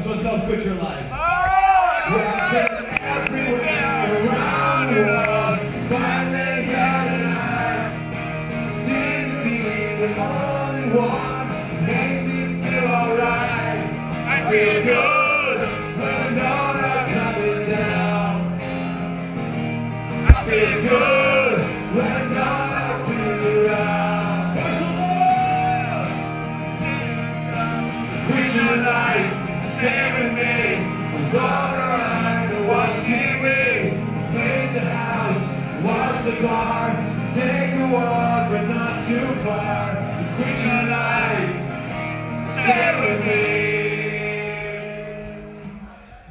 This one's called Quit Your Life. Well, been everywhere around the world, finally got an eye. Seem to be the only one, make me feel alright. I feel good when I know that I'm coming down. I feel good when I know I'll be around. Quit your life, with me. Walk the house, wash the car, take a walk, but not too far. Quit your stay with me.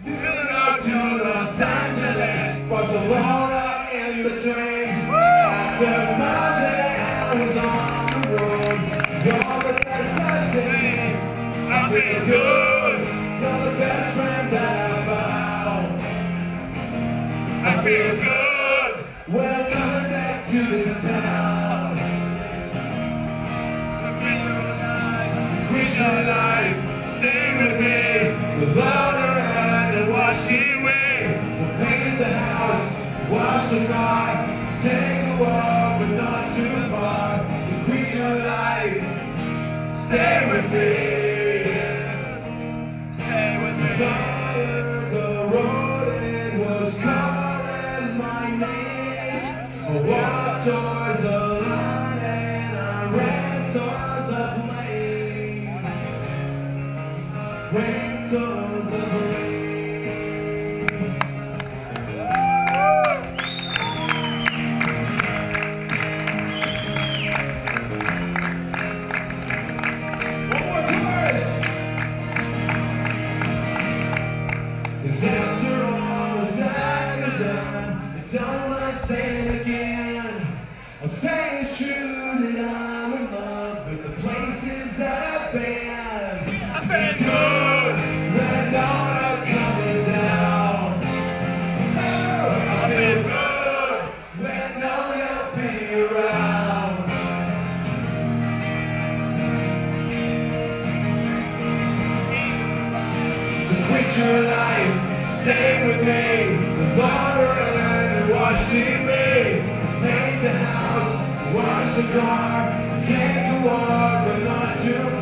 Moving up to Los Angeles, Barcelona in between. After hours on the road, you're the best I've seen. I feel good, good coming back to this town. Your life, stay with me. The louder and TV. We'll paint the house, wash the take walk, but not too far. Quit your life, stay with me. Stay with me. Cause after all is said and I don't mind saying again. I'll stay as true that I'm in love with the places that I've been. I've been good when I know coming down. Oh, I've been good when I know you'll be around. So quit your life, stay with me. The water and watch TV. Paint the house, wash the car. Take walk, but not too